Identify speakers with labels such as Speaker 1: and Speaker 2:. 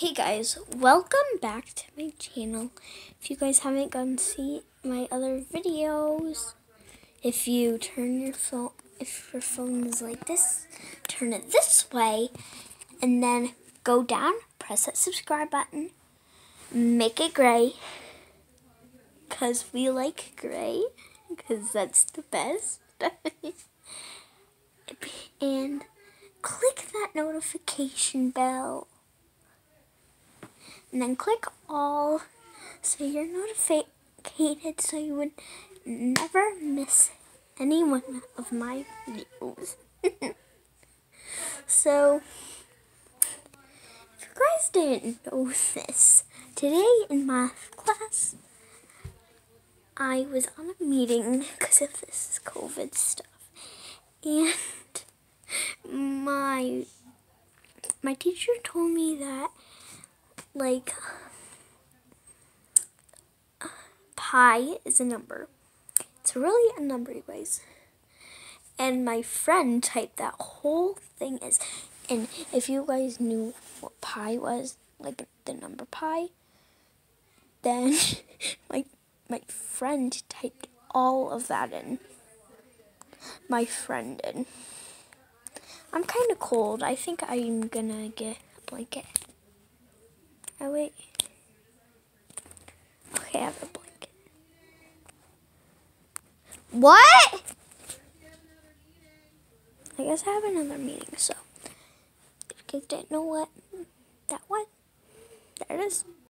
Speaker 1: Hey guys, welcome back to my channel. If you guys haven't gone see my other videos, if you turn your phone, if your phone is like this, turn it this way, and then go down, press that subscribe button, make it gray, because we like gray, because that's the best. and click that notification bell and then click all so you're notified so you would never miss any one of my videos. so, if you guys didn't know this, today in math class, I was on a meeting because of this COVID stuff, and my my teacher told me that like pi is a number. It's really a number, you guys. And my friend typed that whole thing as, And if you guys knew what pi was, like the number pi, then my my friend typed all of that in. My friend did. I'm kind of cold. I think I'm gonna get a blanket. Oh, wait. Okay, I have a blanket. What? I guess I have another meeting, so didn't know what that was, there it is.